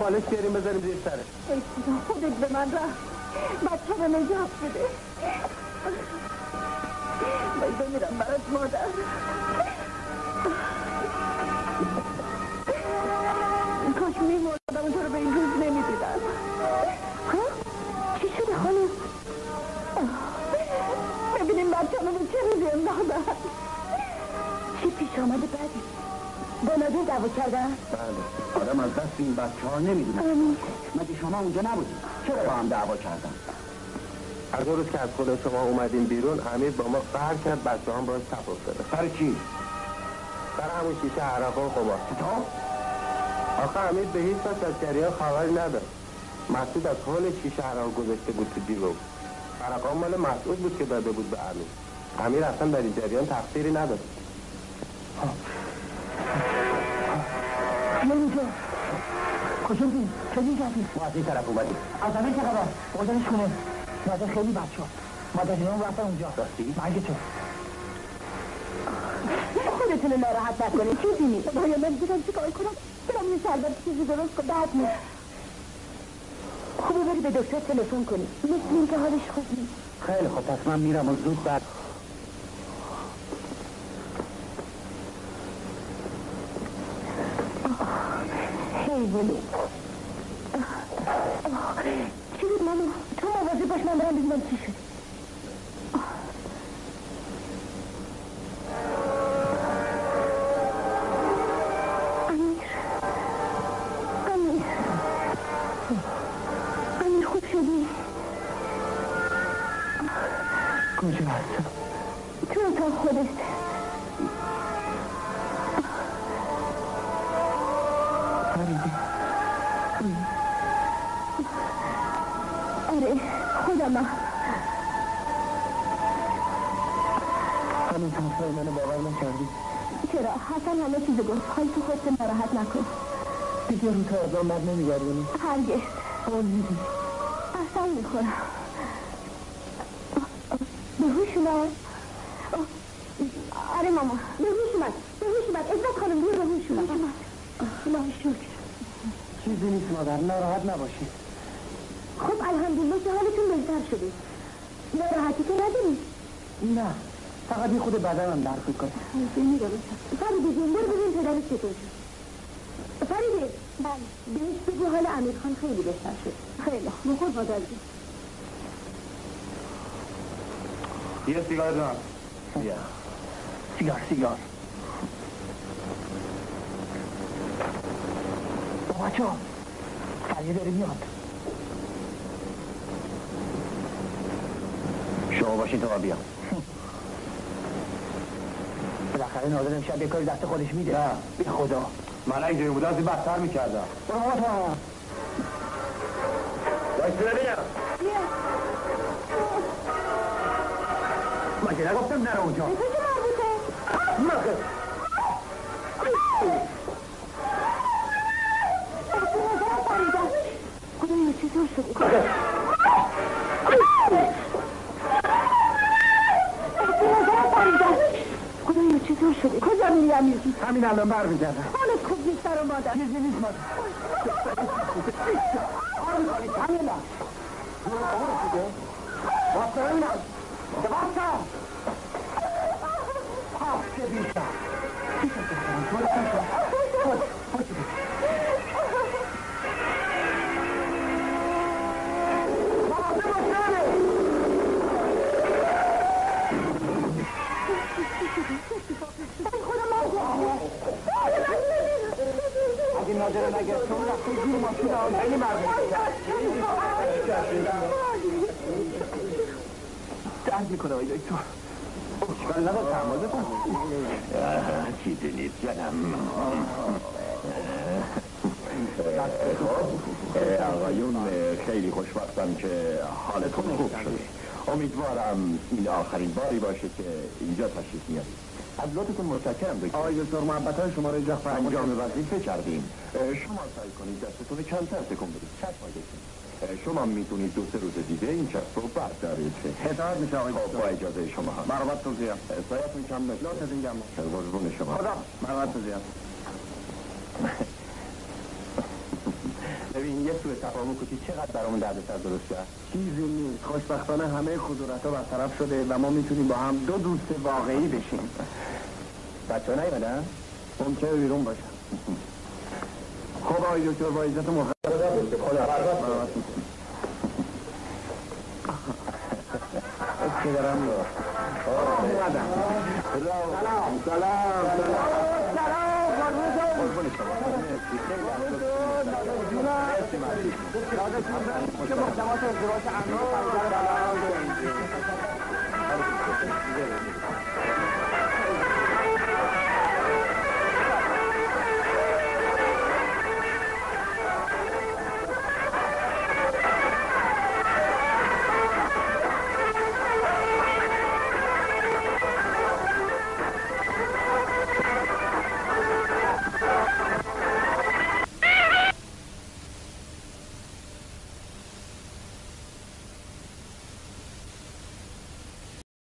بالش بیاریم بذاریم زیر سره خودت به من رفت. بچه رو نجات بده. وای بمیرم برات مادر. دعوا کردن؟ بله. آدم از دست این بچه ها نمی‌دونه. آمین. مگه شما اونجا نبودید؟ چرا با هم دعوا کردن؟ از روز که از خونه شما اومدیم بیرون امیر با ما قهر کرد بچه هم باز تپ افتاده سر چی؟ سر همون شیشه عرق و خمار تا؟ آخه امیر به هیچ وجه از جریان خبری نداشت. مسعود از حال شیشه عرق گذاشته بود تو جیبو عرقا مال مسعود بود که داده بود به امیر امیر اصلا در این جریان تقصیری نداشت. کجا؟ چه کردی؟ ما از این طرف اومدیم از همه چه خبر؟ بردنش خونه مادر خیلی بچه ها مادریان رفتن اونجا راستی؟ مرگ تو خودتون ناراحت نکنید چیزی نیست باید من بگم چی کار کنم برم یه شربت چیزی درست کن بعد نیست خوبه بری به دکتر تلفن کنی مثل این که حالش خوب نیست خیلی خوب پس من میرم و زود بعد حیوانی چی بود مامو تو مواظب باش من برم ببینم چی شد. کجا هستم؟ تو اتاق خودت. حسن همه چیز گفت. حال تو خودت ناراحت نکن. دیگه رو تا آدم بر نمیگردونی. هرگز. میدی اصلا می‌خورم به هوش اومد. آره ماما. به هوش اومد. به هوش اومد. عزت خانم بیا به هوش اومد. الله شکر. چیزی نیست مادر. ناراحت نباشی. خب الحمدلله که حالتون بهتر شده. ناراحتی که نه. فقط یه خود بدنم درد می‌کنه. فریده جون برو ببین پدرت چطور شد. فریده بله. بهش بگو حال امیر خان خیلی بهتر شد. خیلی خوب. بخور مادر جون یه سیگار جان سیگار سیگار. با بچه ها فریده داره میاد. شما باشین تا بیا بالاخره نادر امشب یه کاری دست خودش میده. نه. بی خدا. من اینجوری بودم از این بدتر می‌کردم. برو بابا تو باید ببینم مگه نگفتم نرو اونجا. به چه مربوطه؟ خدایا چطور شده؟ خدایا چطور شده؟ امیر؟ همین الان برمیگردم. حالت خوب نیست در مادر. چیزی نیست مادر. همین واسه ببینم واسه چه بیشتر اگه نادر نگه چون رفته زیر ماشین ها خیلی مردم درد نداره تحمل بکن چیزی نیست جنم آقایون خیلی خوشبختم که حالتون خوب. شده امیدوارم این آخرین باری باشه که اینجا تشریف میارید از لطفتون متشکرم دکتر آقای دکتر محبت های شما رو اینجا فرمایید انجام وظیفه کردیم شما سعی کنید دستتون کمتر تکون بدید چشم شما می‌تونید دو سه روز دیگه این چسب رو بردارید. اطاعت میشه آقای خب با اجازه شما. هم مرحبت تو زیاد. سایتون کم نشه. لطفتون گم قربون شما. خدا مرحبت تو زیاد. ببین یه سوء تفاهم کوچیک چقدر برامون دردسر درست کرد؟ چیزی نیست. خوشبختانه همه خطورت ها برطرف شده و ما می‌تونیم با هم دو دوست واقعی بشیم. بچه ها نیومدن؟ ممکنه بیرون باشن. خب آقای دکتر با عزت مخدر دارم میاد اومدم سلام سلام